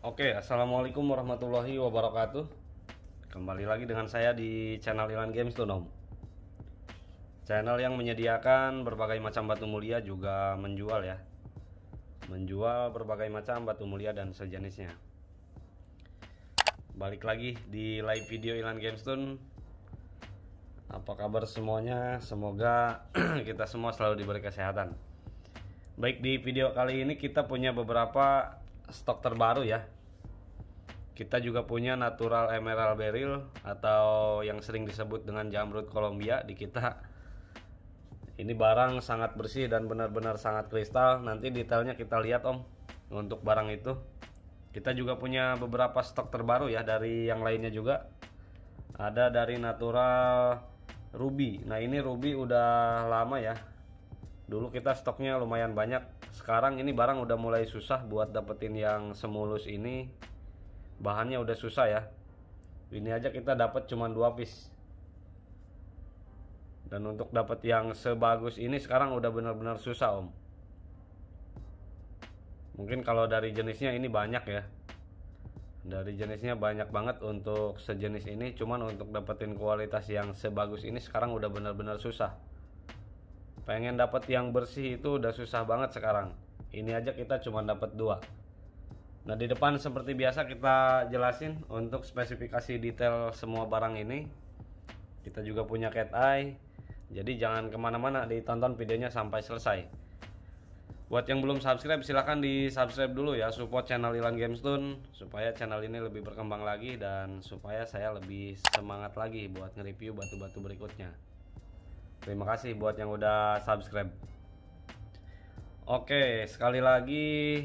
Oke, assalamualaikum warahmatullahi wabarakatuh. Kembali lagi dengan saya di channel Ilan Games tuh Om. Channel yang menyediakan berbagai macam batu mulia juga menjual ya. Menjual berbagai macam batu mulia dan sejenisnya. Balik lagi di live video Ilan Games Tune. Apa kabar semuanya? Semoga kita semua selalu diberi kesehatan. Baik di video kali ini kita punya beberapa stok terbaru ya. Kita juga punya natural emerald beryl atau yang sering disebut dengan jamrud Colombia di kita. Ini barang sangat bersih dan benar-benar sangat kristal. Nanti detailnya kita lihat Om untuk barang itu. Kita juga punya beberapa stok terbaru ya dari yang lainnya juga. Ada dari natural ruby. Nah, ini ruby udah lama ya. Dulu kita stoknya lumayan banyak. Sekarang ini barang udah mulai susah buat dapetin yang semulus ini. Bahannya udah susah ya. Ini aja kita dapat cuma dua piece. Dan untuk dapat yang sebagus ini sekarang udah benar-benar susah om. Mungkin kalau dari jenisnya ini banyak ya. Dari jenisnya banyak banget untuk sejenis ini. Cuman untuk dapetin kualitas yang sebagus ini sekarang udah benar-benar susah. Pengen dapat yang bersih itu udah susah banget sekarang. Ini aja kita cuma dapat dua. Nah di depan seperti biasa kita jelasin untuk spesifikasi detail semua barang ini. Kita juga punya cat eye jadi jangan ke mana-mana ditonton videonya sampai selesai. Buat yang belum subscribe silahkan di subscribe dulu ya support channel Ilan Gamestone supaya channel ini lebih berkembang lagi dan supaya saya lebih semangat lagi buat nge-review batu-batu berikutnya. Terima kasih buat yang udah subscribe. Oke, sekali lagi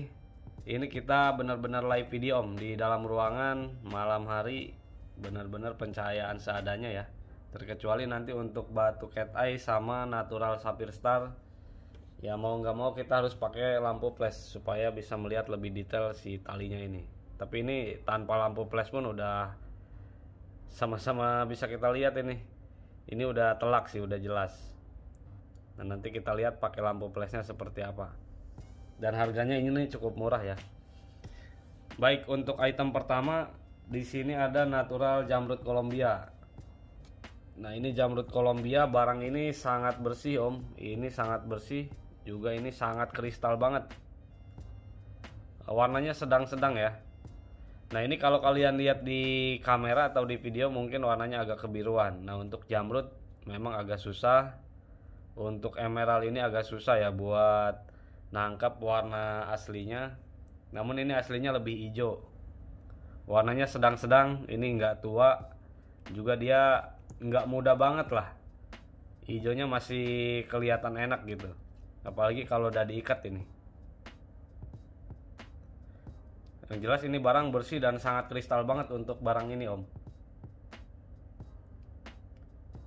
ini kita benar-benar live video Om di dalam ruangan malam hari. Benar-benar pencahayaan seadanya ya. Terkecuali nanti untuk batu cat eye sama natural sapphire star. Ya mau nggak mau kita harus pakai lampu flash supaya bisa melihat lebih detail si talinya ini. Tapi ini tanpa lampu flash pun udah sama-sama bisa kita lihat ini ini udah telak sih udah jelas. Dan nanti kita lihat pakai lampu flashnya seperti apa. Dan harganya ini cukup murah ya. Baik untuk item pertama di sini ada natural jamrud Colombia Nah ini jamrud Colombia barang ini sangat bersih om. Ini sangat bersih Juga ini sangat kristal banget. Warnanya sedang-sedang ya Nah ini kalau kalian lihat di kamera atau di video mungkin warnanya agak kebiruan. Nah untuk jamrud memang agak susah. Untuk emerald ini agak susah ya buat nangkap warna aslinya. Namun ini aslinya lebih hijau. Warnanya sedang-sedang ini enggak tua. Juga dia nggak muda banget lah. Hijaunya masih kelihatan enak gitu. Apalagi kalau udah diikat ini yang jelas ini barang bersih dan sangat kristal banget untuk barang ini om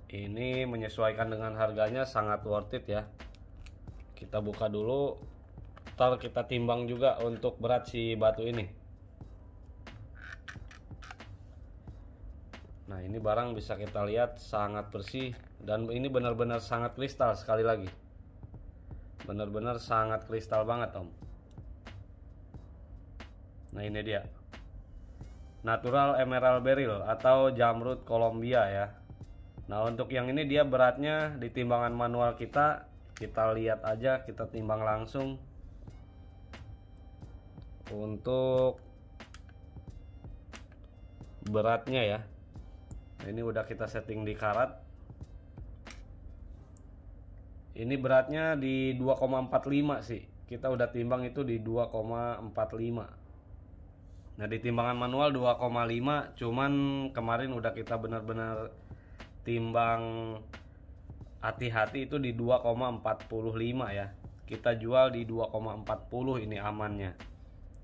ini menyesuaikan dengan harganya sangat worth it ya kita buka dulu ntar kita timbang juga untuk berat si batu ini Nah ini barang bisa kita lihat sangat bersih dan ini benar-benar sangat kristal sekali lagi. Benar-benar sangat kristal banget om. Nah ini dia. Natural Emerald Beryl atau Jamrud Colombia ya. Nah untuk yang ini dia beratnya di timbangan manual kita. Kita lihat aja kita timbang langsung. Untuk beratnya ya. Nah, ini udah kita setting di karat. Ini beratnya di 2,45 sih. Kita udah timbang itu di 2,45 nah di timbangan manual 2,5 cuman kemarin udah kita benar-benar timbang hati-hati itu di 2,45 ya. Kita jual di 2,40 ini amannya.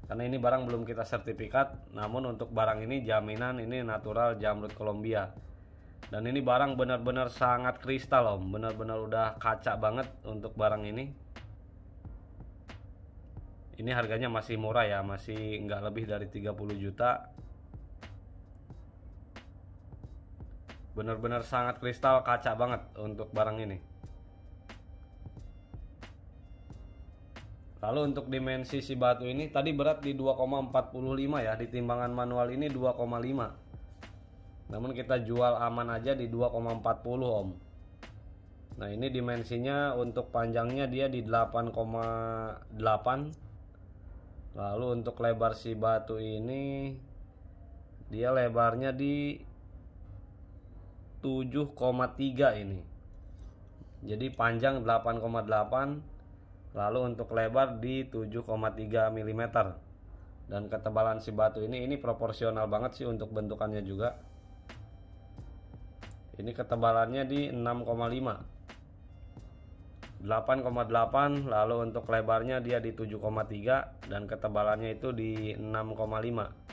Karena ini barang belum kita sertifikat namun untuk barang ini jaminan ini natural jamrud Colombia dan ini barang benar-benar sangat kristal om. Benar-benar udah kaca banget untuk barang ini ini harganya masih murah ya masih nggak lebih dari 30 juta benar-benar sangat kristal kaca banget untuk barang ini Lalu untuk dimensi si batu ini tadi berat di 2,45 ya, di timbangan manual ini 2,5. Namun kita jual aman aja di 2,40 Om. Nah, ini dimensinya untuk panjangnya dia di 8,8. Lalu untuk lebar si batu ini dia lebarnya di 7,3 ini. Jadi panjang 8,8 lalu untuk lebar di 7,3 mm dan ketebalan si batu ini ini proporsional banget sih untuk bentukannya juga. Ini ketebalannya di 6,5 8,8 lalu untuk lebarnya dia di 7,3 dan ketebalannya itu di 6,5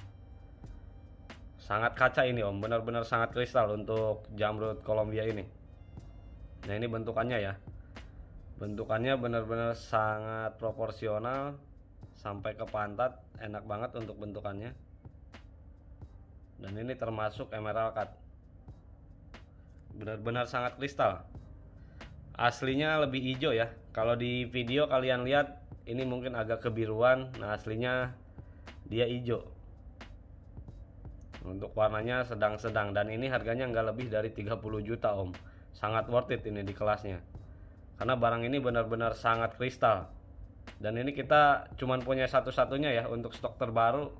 sangat kaca ini om. Benar-benar sangat kristal untuk jamrut Columbia ini. Nah ini bentukannya ya. Bentukannya benar-benar sangat proporsional sampai ke pantat. Enak banget untuk bentukannya. Dan ini termasuk emerald cut benar-benar sangat kristal aslinya lebih hijau ya. Kalau di video kalian lihat ini mungkin agak kebiruan. Nah aslinya dia hijau. Untuk warnanya sedang-sedang. Dan ini harganya nggak lebih dari 30 juta om. Sangat worth it ini di kelasnya. Karena barang ini benar-benar sangat kristal. Dan ini kita cuman punya satu-satunya ya untuk stok terbaru.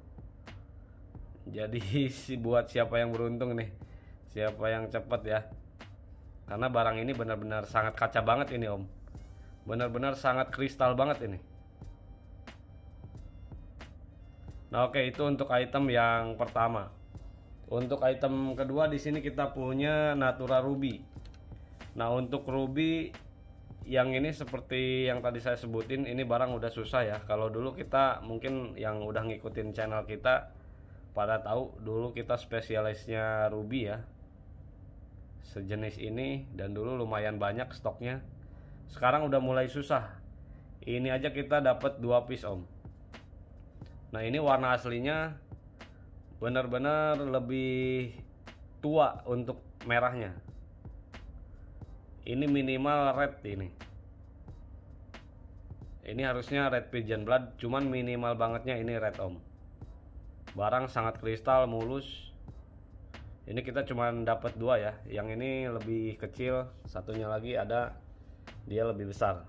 Jadi buat siapa yang beruntung nih? Siapa yang cepat ya karena barang ini benar-benar sangat kaca banget ini om. Benar-benar sangat kristal banget ini. Nah oke itu untuk item yang pertama. Untuk item kedua di sini kita punya Natura Ruby. Nah untuk Ruby yang ini seperti yang tadi saya sebutin ini barang udah susah ya. Kalau dulu kita mungkin yang udah ngikutin channel kita pada tahu dulu kita spesialisnya ruby ya sejenis ini dan dulu lumayan banyak stoknya. Sekarang udah mulai susah. Ini aja kita dapat dua piece om. Nah ini warna aslinya benar-benar lebih tua untuk merahnya. Ini minimal red ini. Ini harusnya red pigeon blood cuman minimal bangetnya ini red om. Barang sangat kristal mulus ini kita cuman dapat dua ya. Yang ini lebih kecil satunya lagi ada dia lebih besar.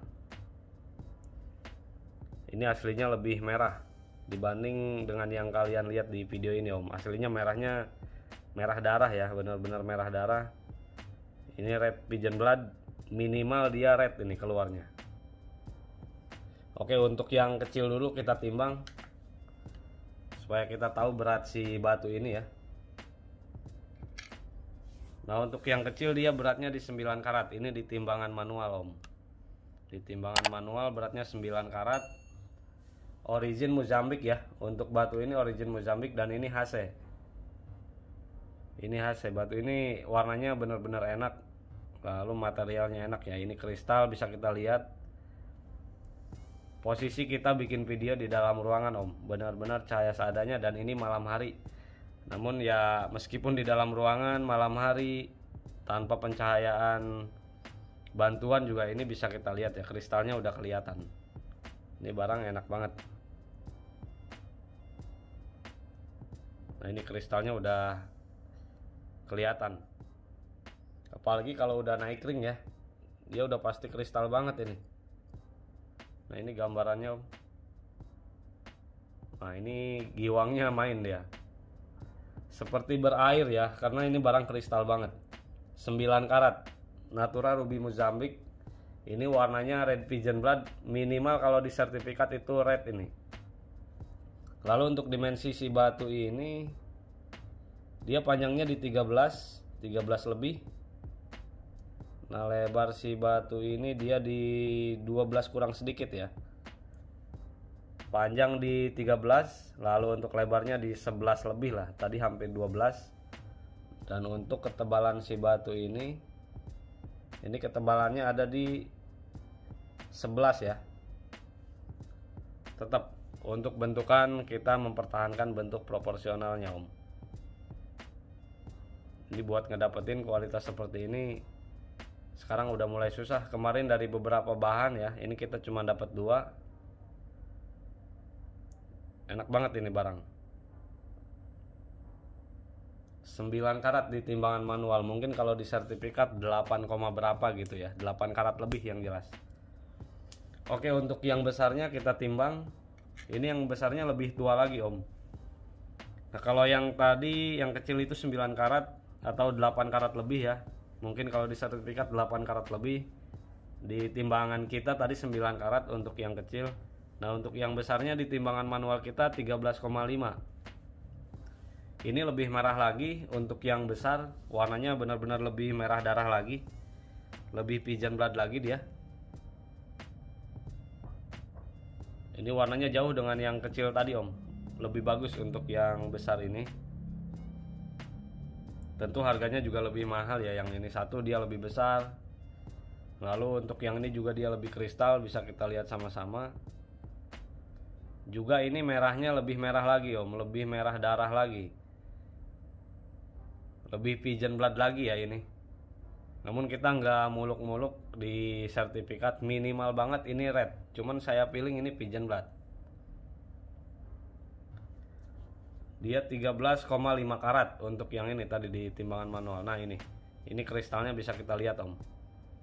Ini aslinya lebih merah dibanding dengan yang kalian lihat di video ini om. Aslinya merahnya merah darah ya benar-benar merah darah. Ini red pigeon blood minimal dia red ini keluarnya. Oke untuk yang kecil dulu kita timbang supaya kita tahu berat si batu ini ya nah untuk yang kecil dia beratnya di 9 karat. Ini di timbangan manual om. Di timbangan manual beratnya 9 karat. Origin Mozambik ya. Untuk batu ini origin Mozambik dan ini HC ini HC batu ini warnanya benar-benar enak. Lalu materialnya enak ya. Ini kristal bisa kita lihat. Posisi kita bikin video di dalam ruangan om. Benar-benar cahaya seadanya dan ini malam hari namun ya meskipun di dalam ruangan malam hari tanpa pencahayaan bantuan juga ini bisa kita lihat ya kristalnya udah kelihatan. Ini barang enak banget. Nah ini kristalnya udah kelihatan. Apalagi kalau udah naik ring ya dia udah pasti kristal banget ini. Nah ini gambarannya nah ini giwangnya main dia seperti berair ya karena ini barang kristal banget. 9 karat. Natura Ruby Mozambik ini warnanya red pigeon blood. Minimal kalau di sertifikat itu red ini. Lalu untuk dimensi si batu ini dia panjangnya di 13 13 lebih. Nah lebar si batu ini dia di 12 kurang sedikit ya Panjang di 13 Lalu untuk lebarnya di 11 lebih lah. Tadi hampir 12 Dan untuk ketebalan si batu ini Ini ketebalannya ada di 11 ya. Tetap untuk bentukan kita mempertahankan bentuk proporsionalnya om. Ini buat ngedapetin kualitas seperti ini sekarang udah mulai susah. Kemarin dari beberapa bahan ya ini kita cuma dapat dua enak banget ini barang. 9 karat di timbangan manual. Mungkin kalau di sertifikat 8, berapa gitu ya. 8 karat lebih yang jelas. Oke untuk yang besarnya kita timbang. Ini yang besarnya lebih tua lagi om. Nah kalau yang tadi yang kecil itu 9 karat atau 8 karat lebih ya. Mungkin kalau di sertifikat 8 karat lebih. Di timbangan kita tadi 9 karat untuk yang kecil nah untuk yang besarnya di timbangan manual kita 13,5 ini lebih merah lagi untuk yang besar warnanya benar-benar lebih merah darah lagi. Lebih pigeon blood lagi dia. Ini warnanya jauh dengan yang kecil tadi om. Lebih bagus untuk yang besar ini. Tentu harganya juga lebih mahal ya yang ini satu dia lebih besar. Lalu untuk yang ini juga dia lebih kristal bisa kita lihat sama-sama juga ini merahnya lebih merah lagi om. Lebih merah darah lagi. Lebih pigeon blood lagi ya ini. Namun kita nggak muluk-muluk di sertifikat minimal banget ini red. Cuman saya pilih ini pigeon blood. Dia 13,5 karat untuk yang ini tadi di timbangan manual. Nah ini. Ini kristalnya bisa kita lihat om.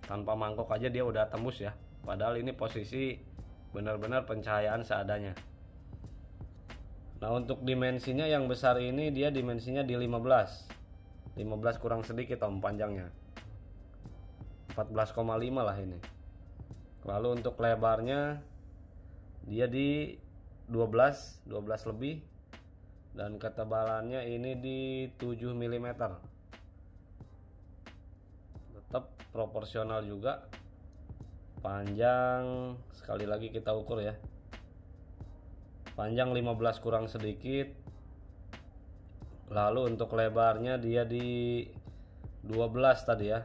Tanpa mangkok aja dia udah tembus ya. Padahal ini posisi benar-benar pencahayaan seadanya. Nah untuk dimensinya yang besar ini dia dimensinya di 15 15 kurang sedikit om panjangnya. 14,5 lah ini. Lalu untuk lebarnya dia di 12 12 lebih. Dan ketebalannya ini di 7 mm tetap proporsional juga panjang sekali lagi kita ukur ya. Panjang 15 kurang sedikit. Lalu untuk lebarnya dia di 12 tadi ya.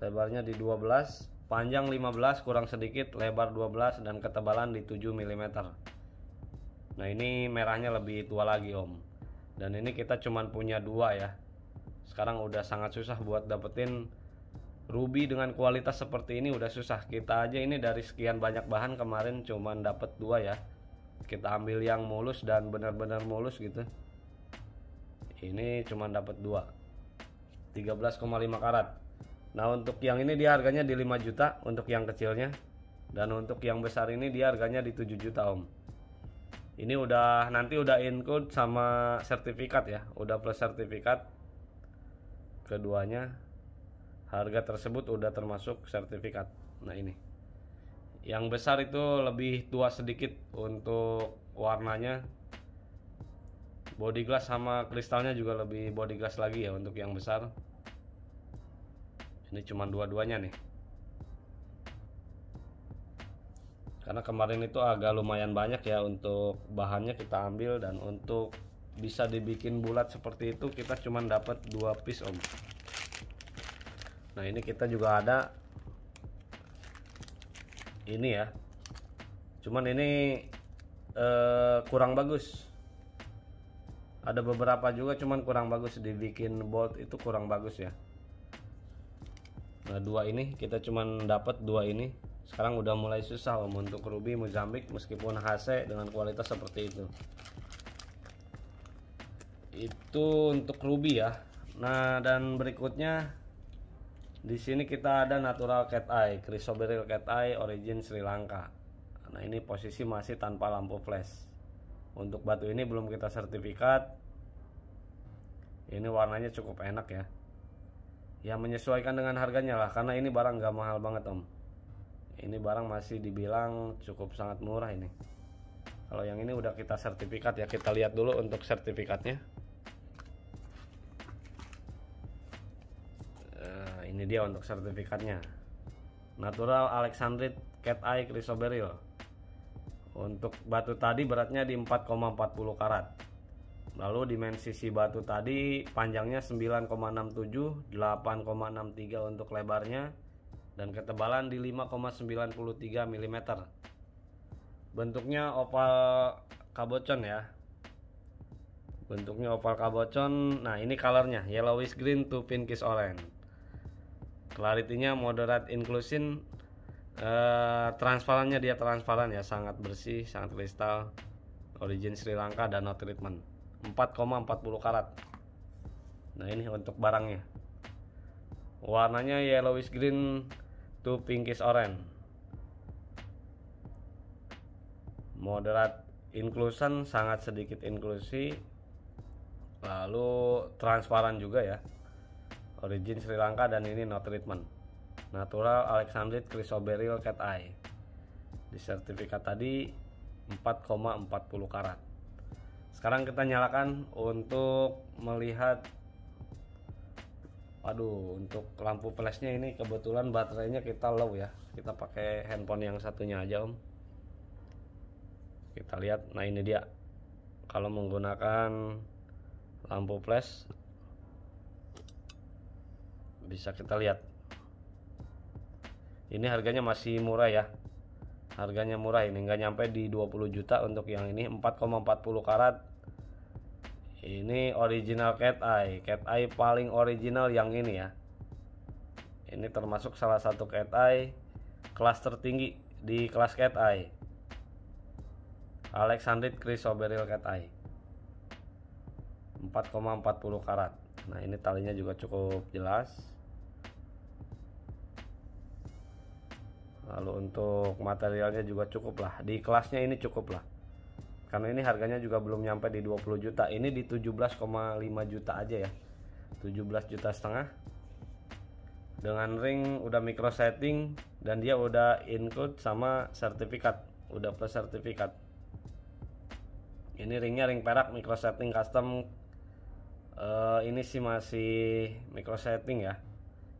Lebarnya di 12 panjang 15 kurang sedikit lebar 12 dan ketebalan di 7 mm nah ini merahnya lebih tua lagi om. Dan ini kita cuman punya dua ya. Sekarang udah sangat susah buat dapetin ruby dengan kualitas seperti ini udah susah. Kita aja ini dari sekian banyak bahan kemarin cuman dapet dua ya. Kita ambil yang mulus dan benar-benar mulus gitu. Ini cuma dapat dua. 13,5 karat. Nah untuk yang ini dia harganya di 5 juta untuk yang kecilnya. Dan untuk yang besar ini dia harganya di 7 juta om. Ini udah nanti udah include sama sertifikat ya. Udah plus sertifikat. Keduanya harga tersebut udah termasuk sertifikat. Nah ini. Yang besar itu lebih tua sedikit untuk warnanya. Body glass sama kristalnya juga lebih body glass lagi ya untuk yang besar. Ini cuma dua-duanya nih. Karena kemarin itu agak lumayan banyak ya untuk bahannya kita ambil dan untuk bisa dibikin bulat seperti itu kita cuma dapat dua piece om nah ini kita juga ada ini ya. Cuman ini uh, kurang bagus. Ada beberapa juga cuman kurang bagus. Dibikin bolt itu kurang bagus ya. Nah dua ini kita cuman dapat dua ini. Sekarang udah mulai susah om untuk ruby Mozambik meskipun HC dengan kualitas seperti itu. Itu untuk ruby ya. Nah dan berikutnya di sini kita ada natural cat eye, chrysoberyl cat eye origin Sri Lanka. Nah, ini posisi masih tanpa lampu flash. Untuk batu ini belum kita sertifikat. Ini warnanya cukup enak ya. Ya menyesuaikan dengan harganya lah karena ini barang gak mahal banget, Om. Ini barang masih dibilang cukup sangat murah ini. Kalau yang ini udah kita sertifikat ya, kita lihat dulu untuk sertifikatnya. Ini dia untuk sertifikatnya. Natural alexandrite cat eye chrysoberyl. Untuk batu tadi beratnya di 4,40 karat. Lalu dimensi si batu tadi panjangnya 9,67 8,63 untuk lebarnya dan ketebalan di 5,93 mm bentuknya oval kabocon ya. Bentuknya oval kabocon. Nah ini colornya yellowish green to pinkish orange clarity-nya moderate inclusion eh, transparannya dia transparan ya sangat bersih sangat kristal. Origin Sri Lanka dan no treatment 4,40 karat. Nah ini untuk barangnya. Warnanya yellowish green to pinkish orange. Moderate inclusion sangat sedikit inklusi. Lalu transparan juga ya origin Sri Lanka dan ini no treatment natural Alexandrite chrysoberyl cat eye di sertifikat tadi 4,40 karat sekarang kita nyalakan untuk melihat Aduh, untuk lampu flashnya ini kebetulan baterainya kita low ya. Kita pakai handphone yang satunya aja om. Kita lihat, nah ini dia. Kalau menggunakan lampu flash, bisa kita lihat. Ini harganya masih murah ya. Harganya murah ini nggak nyampe di 20 juta untuk yang ini 4,40 karat. Ini original cat eye. Cat eye paling original yang ini ya. Ini termasuk salah satu cat eye kelas tertinggi di kelas cat eye. Alexandrite Chrysoberyl cat eye. 4,40 karat. Nah ini talinya juga cukup jelas lalu untuk materialnya juga cukup lah. Di kelasnya ini cukup lah. Karena ini harganya juga belum nyampe di 20 juta. Ini di 17,5 juta aja ya. 17 juta setengah. Dengan ring udah micro setting dan dia udah include sama sertifikat. Udah plus sertifikat. Ini ringnya ring perak micro setting custom. Uh, ini sih masih micro setting ya.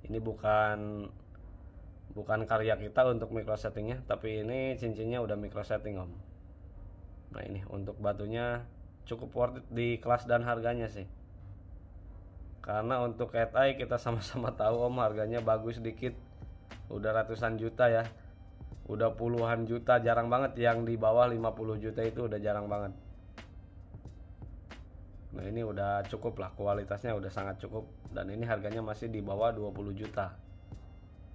Ini bukan bukan karya kita untuk micro settingnya tapi ini cincinnya udah micro setting om. Nah ini untuk batunya cukup worth it di kelas dan harganya sih. Karena untuk cat eye kita sama-sama tahu om harganya bagus dikit. Udah ratusan juta ya. Udah puluhan juta jarang banget. Yang di bawah 50 juta itu udah jarang banget. Nah ini udah cukup lah. Kualitasnya udah sangat cukup. Dan ini harganya masih di bawah 20 juta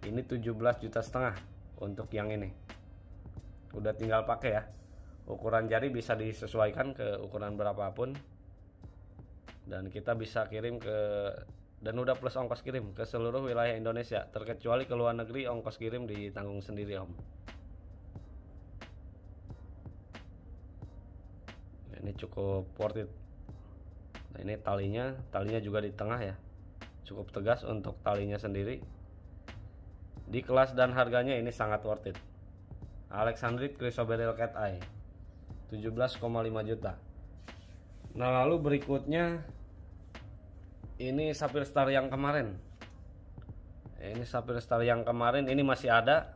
ini 17 juta setengah untuk yang ini. Udah tinggal pakai ya. Ukuran jari bisa disesuaikan ke ukuran berapapun. Dan kita bisa kirim ke dan udah plus ongkos kirim ke seluruh wilayah Indonesia terkecuali ke luar negeri ongkos kirim ditanggung sendiri om. Ini cukup worth it. Nah ini talinya talinya juga di tengah ya. Cukup tegas untuk talinya sendiri di kelas dan harganya ini sangat worth it. Alexandrite Chrysoberyl Cat Eye 17,5 juta. Nah lalu berikutnya ini Sapphire Star yang kemarin. Ini Sapphire Star yang kemarin ini masih ada.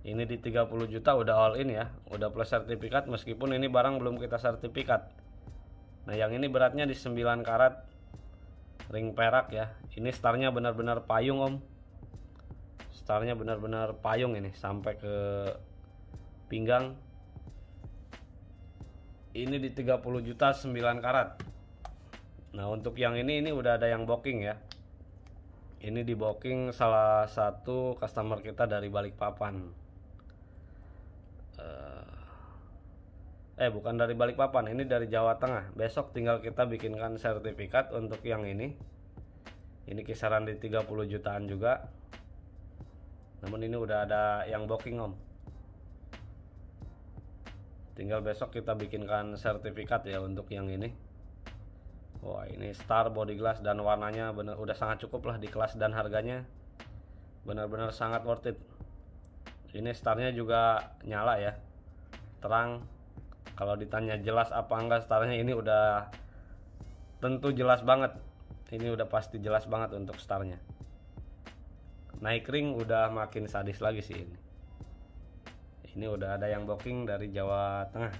Ini di 30 juta udah all in ya. Udah plus sertifikat meskipun ini barang belum kita sertifikat. Nah yang ini beratnya di 9 karat ring perak ya. Ini starnya benar-benar payung om starnya benar-benar payung ini sampai ke pinggang. Ini di 30 juta 9 karat. Nah untuk yang ini ini udah ada yang booking ya. Ini di booking salah satu customer kita dari Balikpapan. Eh, eh bukan dari Balikpapan ini dari Jawa Tengah. Besok tinggal kita bikinkan sertifikat untuk yang ini. Ini kisaran di 30 jutaan juga namun ini udah ada yang booking om. Tinggal besok kita bikinkan sertifikat ya untuk yang ini. Wah ini star body glass dan warnanya bener udah sangat cukup lah di kelas dan harganya. Benar-benar sangat worth it. Ini starnya juga nyala ya. Terang. Kalau ditanya jelas apa enggak starnya ini udah tentu jelas banget. Ini udah pasti jelas banget untuk starnya naik ring udah makin sadis lagi sih ini. Ini udah ada yang booking dari Jawa Tengah.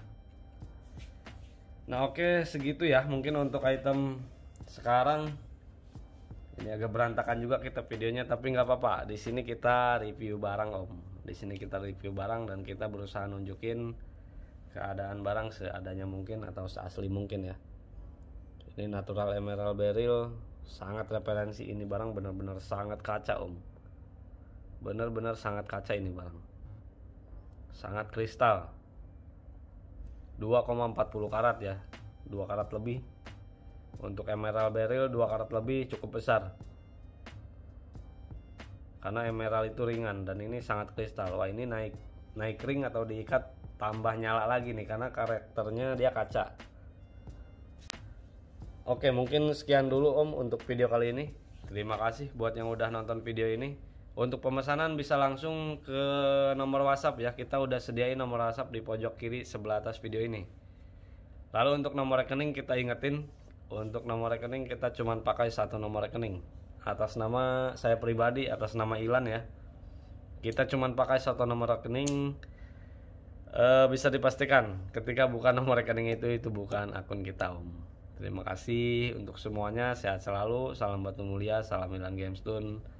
Nah oke segitu ya mungkin untuk item sekarang. Ini agak berantakan juga kita videonya tapi nggak apa-apa. Di sini kita review barang om. Di sini kita review barang dan kita berusaha nunjukin keadaan barang seadanya mungkin atau seasli mungkin ya. Ini natural emerald beryl sangat referensi ini barang benar-benar sangat kaca om bener-bener sangat kaca ini barang sangat kristal. 2,40 karat ya. 2 karat lebih. Untuk emerald beryl 2 karat lebih cukup besar. Karena emerald itu ringan dan ini sangat kristal. Wah ini naik naik ring atau diikat tambah nyala lagi nih karena karakternya dia kaca. Oke mungkin sekian dulu om untuk video kali ini. Terima kasih buat yang udah nonton video ini Untuk pemesanan bisa langsung ke nomor whatsapp ya Kita udah sediain nomor whatsapp di pojok kiri sebelah atas video ini Lalu untuk nomor rekening kita ingetin Untuk nomor rekening kita cuma pakai satu nomor rekening Atas nama saya pribadi, atas nama Ilan ya Kita cuma pakai satu nomor rekening e, Bisa dipastikan ketika bukan nomor rekening itu, itu bukan akun kita om Terima kasih untuk semuanya. Sehat selalu. Salam batu mulia. Salam Milan Gamestone.